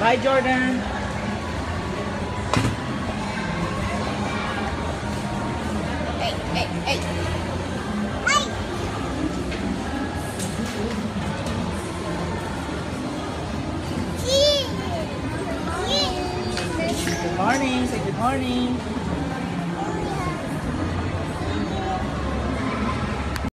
Bye, Jordan. Hey, hey, hey. Good morning. Say good morning.